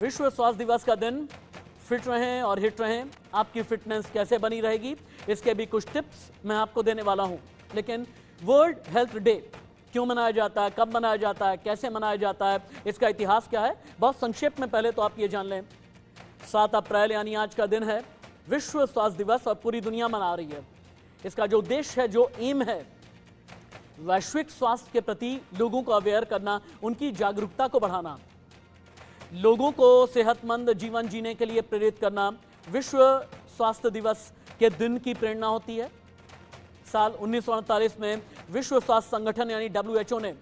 विश्व स्वास्थ्य दिवस का दिन। फिट रहें और हिट रहें। आपकी फिटनेस कैसे बनी रहेगी, इसके भी कुछ टिप्स मैं आपको देने वाला हूँ। लेकिन वर्ल्ड हेल्थ डे क्यों मनाया जाता है, कब मनाया जाता है, कैसे मनाया जाता है, इसका इतिहास क्या है, बहुत संक्षेप में पहले तो आप ये जान लें। सात अप्रैल यानी आज का दिन है। विश्व स्वास्थ्य दिवस और पूरी दुनिया मना रही है। इसका जो उद्देश्य है, जो एम है, वैश्विक स्वास्थ्य के प्रति लोगों को अवेयर करना, उनकी जागरूकता को बढ़ाना। लोगों को सेहतमंद जीवन जीने के लिए प्रेरित करना विश्व स्वास्थ्य दिवस के दिन की प्रेरणा होती है। साल उन्नीस सौ अड़तालीस में विश्व स्वास्थ्य संगठन यानी डब्ल्यू ने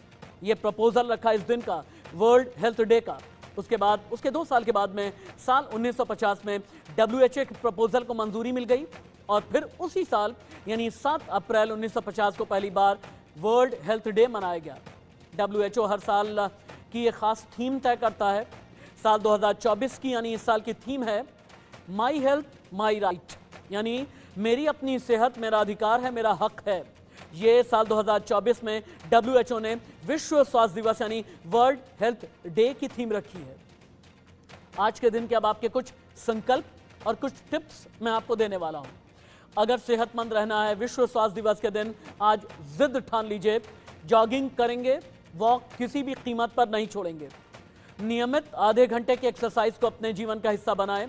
यह प्रपोजल रखा इस दिन का, वर्ल्ड हेल्थ डे का। उसके बाद, उसके दो साल के बाद में, साल 1950 में डब्ल्यू के प्रपोजल को मंजूरी मिल गई और फिर उसी साल, यानी 7 अप्रैल 1950 को पहली बार वर्ल्ड हेल्थ डे मनाया गया। डब्ल्यूएचओ हर साल की एक खास थीम तय करता है साल 2024 की, यानी इस साल की थीम है माई हेल्थ माई राइट यानी मेरी अपनी सेहत मेरा अधिकार है, मेरा हक है। ये साल 2024 में डब्ल्यूएचओ ने विश्व स्वास्थ्य दिवस, यानी वर्ल्ड हेल्थ डे की थीम रखी है। आज के दिन के अब आपके कुछ संकल्प और कुछ टिप्स मैं आपको देने वाला हूँ। अगर सेहतमंद रहना है, विश्व स्वास्थ्य दिवस के दिन आज जिद ठान लीजिए, जॉगिंग करेंगे, वॉक किसी भी कीमत पर नहीं छोड़ेंगे। नियमित आधे घंटे की एक्सरसाइज को अपने जीवन का हिस्सा बनाएँ।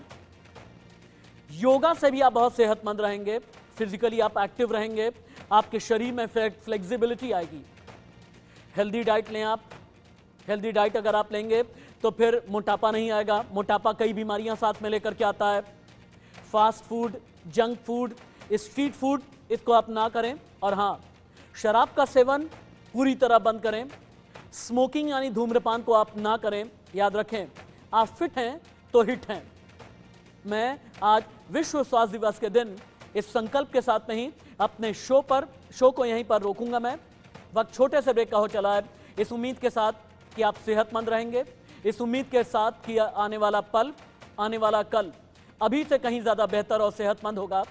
योगा से भी आप बहुत सेहतमंद रहेंगे फिजिकली आप एक्टिव रहेंगे, आपके शरीर में फ्लेक्सिबिलिटी आएगी। हेल्दी डाइट लें आप। हेल्दी डाइट अगर आप लेंगे तो फिर मोटापा नहीं आएगा। मोटापा कई बीमारियाँ साथ में लेकर के आता है। Fast food junk food street food इसको आप ना करें। और हाँ शराब का सेवन पूरी तरह बंद करें। स्मोकिंग यानी धूम्रपान को आप ना करें, याद रखें। आप फिट हैं तो हिट हैं। मैं आज विश्व स्वास्थ्य दिवस के दिन इस संकल्प के साथ नहीं, अपने शो पर, शो को यहीं पर रोकूँगा मैं। वक्त छोटे से ब्रेक का हो चला है। इस उम्मीद के साथ कि आप सेहतमंद रहेंगे। इस उम्मीद के साथ कि आने वाला पल, आने वाला कल, अभी से कहीं ज़्यादा बेहतर और सेहतमंद होगा।